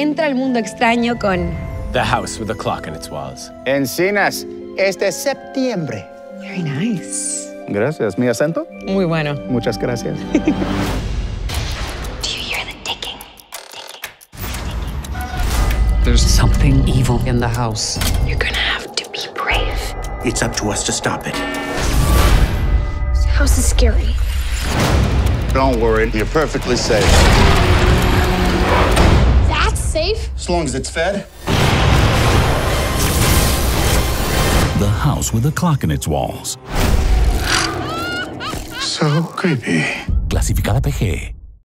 entra al mundo extraño con The House with a Clock in its Walls. Encinas, este septiembre. Very nice. Gracias. ¿Mi acento? Muy bueno. Muchas gracias. Do you hear the ticking? Ticking. Ticking. There's something evil in the house. You're gonna have to be brave. It's up to us to stop it. This house is scary. Don't worry, you're perfectly safe. As long as it's fed. The House with a Clock in its Walls. So creepy. Clasificada PG.